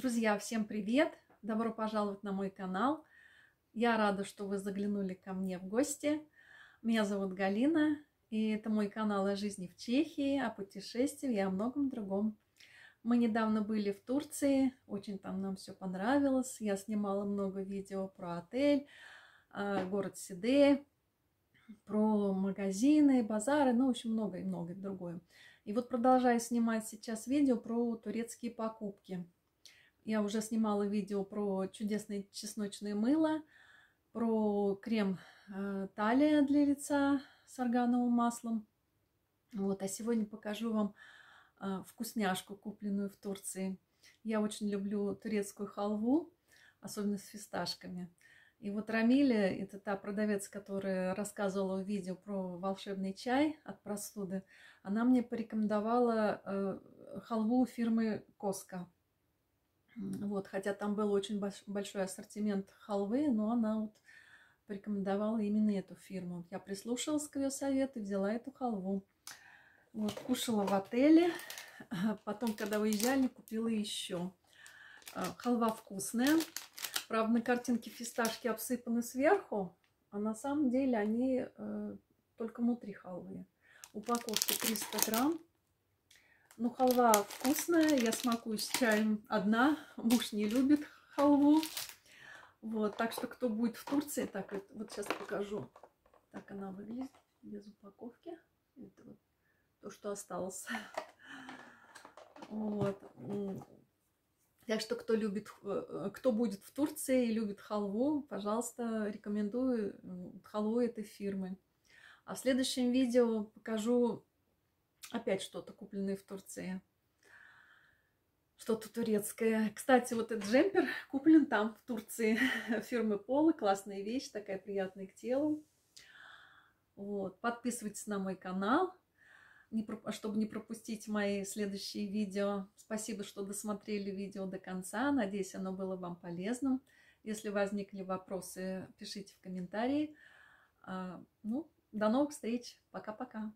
Друзья, всем привет! Добро пожаловать на мой канал. Я рада, что вы заглянули ко мне в гости. Меня зовут Галина, и это мой канал о жизни в Чехии, о путешествиях и о многом другом. Мы недавно были в Турции, очень там нам все понравилось. Я снимала много видео про отель, а, город Сиде, про магазины, базары, ну, очень много и много другое. И вот продолжаю снимать сейчас видео про турецкие покупки. Я уже снимала видео про чудесное чесночное мыло, про крем э, талия для лица с органовым маслом. Вот, а сегодня покажу вам э, вкусняшку, купленную в Турции. Я очень люблю турецкую халву, особенно с фисташками. И вот Рамиля, это та продавец, которая рассказывала в видео про волшебный чай от простуды, она мне порекомендовала э, халву фирмы Коска. Вот, хотя там был очень большой ассортимент халвы, но она вот порекомендовала именно эту фирму. Я прислушалась к ее совету взяла эту халву. Вот, кушала в отеле. Потом, когда уезжали, купила еще. Э, халва вкусная. Правда, на картинке фисташки обсыпаны сверху, а на самом деле они э, только внутри халвы. Упаковка 300 грамм. Ну, халва вкусная, я смакую с чаем одна. Муж не любит халву. Вот, так что кто будет в Турции, так вот, сейчас покажу. Так она выглядит без упаковки. Это вот то, что осталось. Вот. Так что кто любит, э, кто будет в Турции и любит халву, пожалуйста, рекомендую халву этой фирмы. А в следующем видео покажу опять что-то купленное в Турции. Что-то турецкое. Кстати, вот этот джемпер куплен там, в Турции, фирмы Полы. Классная вещь, такая приятная к телу. Вот. Подписывайтесь на мой канал чтобы не пропустить мои следующие видео. Спасибо, что досмотрели видео до конца. Надеюсь, оно было вам полезным. Если возникли вопросы, пишите в комментарии. А, ну, до новых встреч. Пока-пока.